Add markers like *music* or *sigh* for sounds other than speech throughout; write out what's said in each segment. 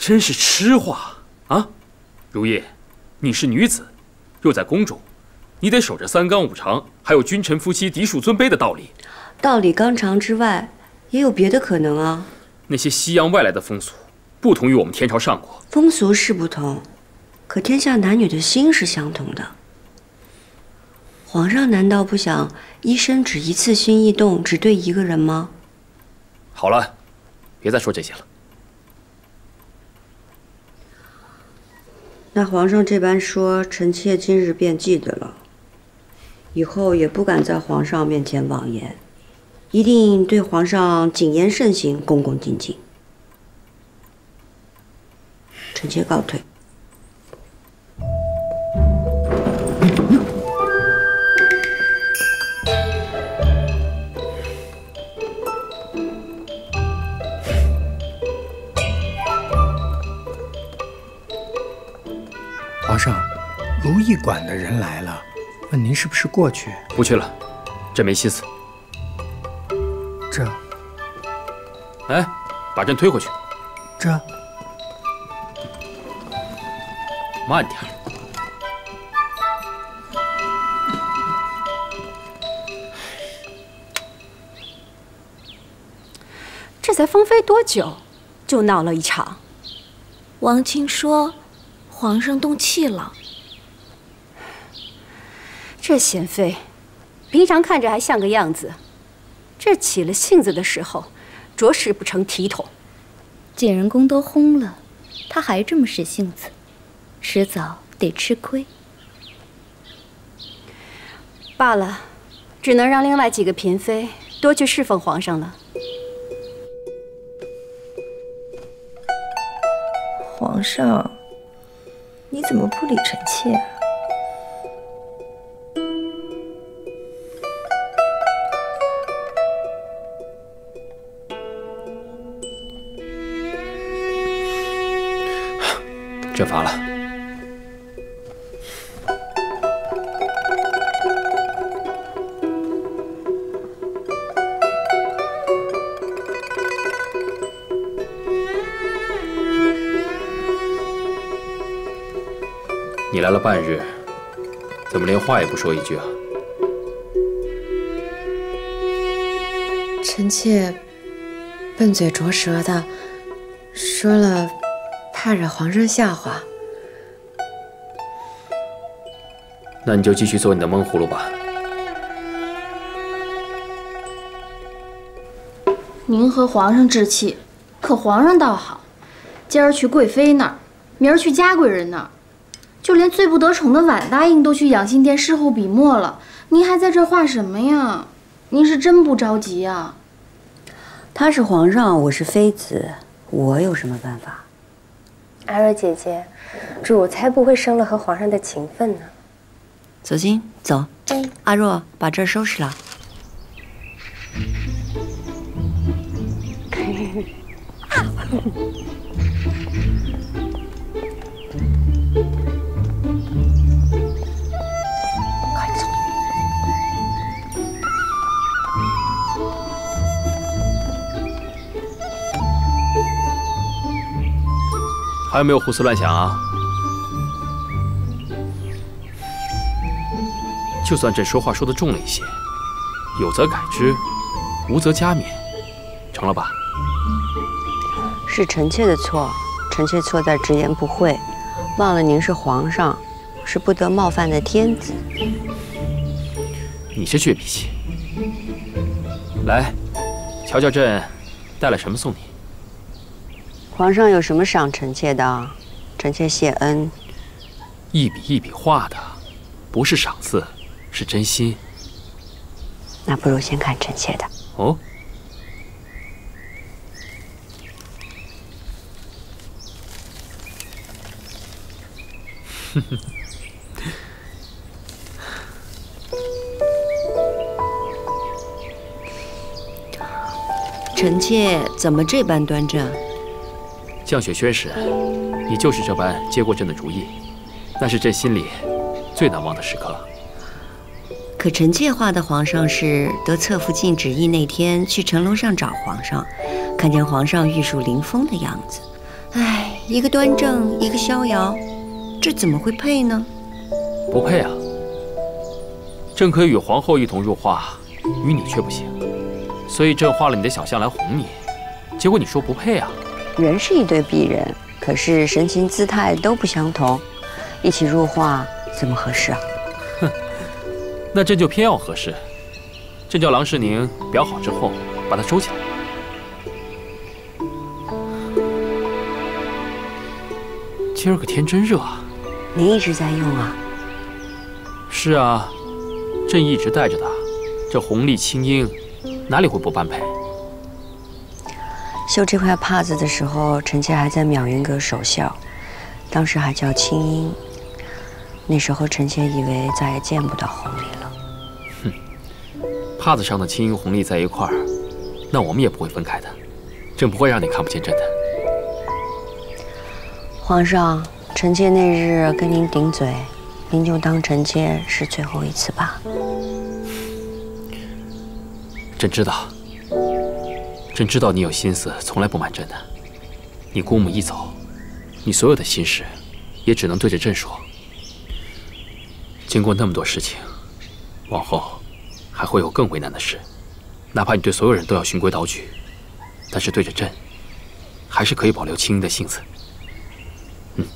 真是痴话啊！如意，你是女子，又在宫中，你得守着三纲五常，还有君臣夫妻嫡庶尊卑的道理。道理纲常之外，也有别的可能啊。那些西洋外来的风俗，不同于我们天朝上国。风俗是不同，可天下男女的心是相同的。皇上难道不想一生只一次心意动，只对一个人吗？好了，别再说这些了。那皇上这般说，臣妾今日便记得了，以后也不敢在皇上面前妄言，一定对皇上谨言慎行，恭恭敬敬。臣妾告退。上，如意馆的人来了，问您是不是过去？不去了，朕没心思。这，哎，把朕推回去。这，慢点。这才封妃多久，就闹了一场。王清说。皇上动气了，*sighs* 这贤妃，平常看着还像个样子，这起了性子的时候，着实不成体统。景仁宫都轰了，他还这么使性子，迟早得吃亏。罢了，只能让另外几个嫔妃多去侍奉皇上了。皇上。你怎么不理臣妾啊？朕乏了。你来了半日，怎么连话也不说一句啊？臣妾笨嘴拙舌的说了，怕惹皇上笑话。那你就继续做你的闷葫芦吧。您和皇上置气，可皇上倒好，今儿去贵妃那儿，明儿去嘉贵人那儿。就连最不得宠的婉答应都去养心殿侍候笔墨了，您还在这画什么呀？您是真不着急啊？他是皇上，我是妃子，我有什么办法？阿若姐姐，主才不会生了和皇上的情分呢。走心，走。阿若，把这儿收拾了。还 *laughs* 有没有胡思乱想啊？就算朕说话说的重了一些，有则改之，无则加勉，成了吧？是臣妾的错，臣妾错在直言不讳，忘了您是皇上，是不得冒犯的天子。你这倔脾气，来，瞧瞧朕带了什么送你。皇上有什么赏臣妾的？臣妾谢恩。一笔一笔画的，不是赏赐，是真心。那不如先看臣妾的。哦。哼哼。臣妾怎么这般端正？降雪轩时，你就是这般接过朕的主意，那是朕心里最难忘的时刻。可臣妾画的皇上是得侧福晋旨意那天去城楼上找皇上，看见皇上玉树临风的样子，唉，一个端正，一个逍遥，这怎么会配呢？不配啊！朕可以与皇后一同入画，与你却不行。所以朕画了你的小像来哄你，结果你说不配啊！人是一对璧人，可是神情姿态都不相同，一起入画怎么合适啊？哼，那朕就偏要合适。朕叫郎世宁裱好之后，把它收起来。今儿个天真热啊！您一直在用啊？是啊，朕一直带着它，这红丽青樱。哪里会不般配？绣这块帕子的时候，臣妾还在淼云阁守孝，当时还叫青樱。那时候臣妾以为再也见不到红丽了。哼，帕子上的青樱红丽在一块儿，那我们也不会分开的。朕不会让你看不见朕的。皇上，臣妾那日跟您顶嘴，您就当臣妾是最后一次吧。朕知道，朕知道你有心思，从来不瞒朕的。你姑母一走，你所有的心事，也只能对着朕说。经过那么多事情，往后还会有更为难的事。哪怕你对所有人都要循规蹈矩，但是对着朕，还是可以保留青音的性子。嗯，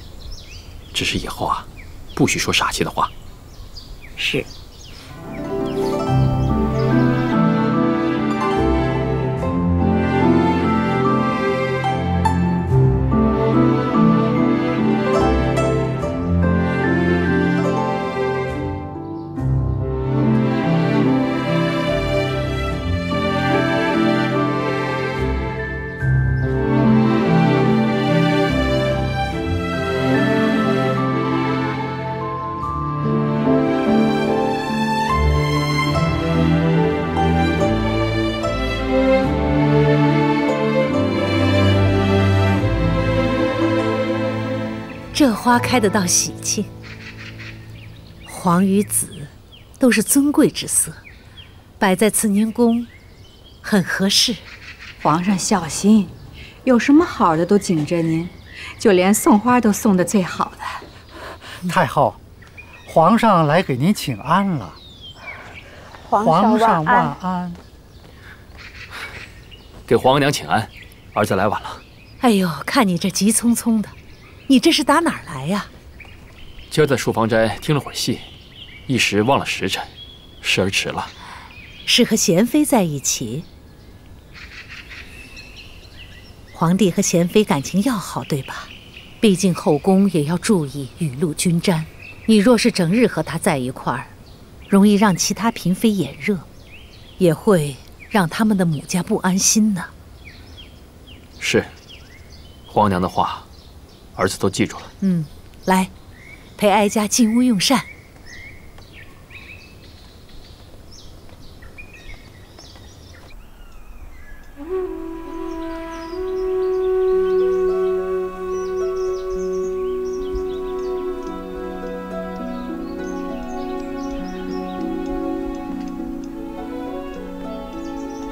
只是以后啊，不许说傻气的话。是。这花开得到喜庆，黄与紫都是尊贵之色，摆在慈宁宫很合适。皇上小心，有什么好的都紧着您，就连送花都送的最好的。太后，皇上来给您请安了。皇上万安。给皇额娘请安，儿子来晚了。哎呦，看你这急匆匆的。你这是打哪儿来呀？今儿在漱芳斋听了会儿戏，一时忘了时辰，时而迟了。是和贤妃在一起？皇帝和贤妃感情要好，对吧？毕竟后宫也要注意雨露均沾。你若是整日和他在一块儿，容易让其他嫔妃眼热，也会让他们的母家不安心呢。是，皇娘的话。儿子都记住了。嗯，来，陪哀家进屋用膳。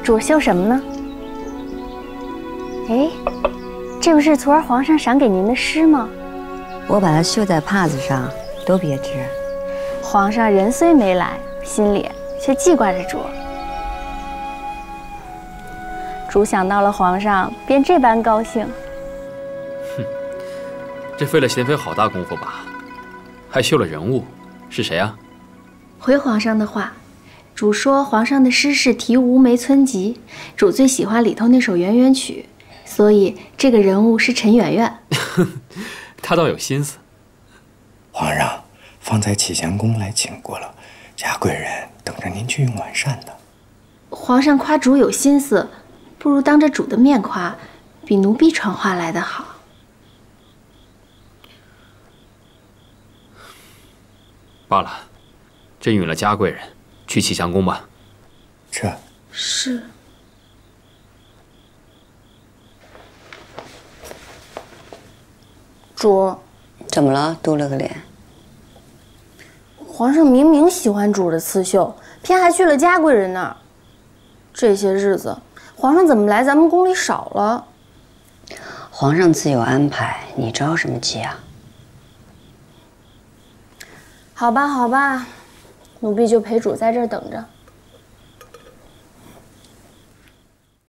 主绣什么呢？哎。这不是昨儿皇上赏给您的诗吗？我把它绣在帕子上，都别致。皇上人虽没来，心里却记挂着主。主想到了皇上，便这般高兴。哼，这费了贤妃好大功夫吧？还绣了人物，是谁啊？回皇上的话，主说皇上的诗是题《吴梅村集》，主最喜欢里头那首圆圆曲。所以这个人物是陈圆圆，*laughs* 他倒有心思。皇上，方才启祥宫来请过了，嘉贵人等着您去用晚膳呢。皇上夸主有心思，不如当着主的面夸，比奴婢传话来的好。罢了，朕允了嘉贵人，去启祥宫吧。这是。主，怎么了？嘟了个脸。皇上明明喜欢主的刺绣，偏还去了嘉贵人那儿。这些日子，皇上怎么来咱们宫里少了？皇上自有安排，你着什么急啊？好吧，好吧，奴婢就陪主在这儿等着。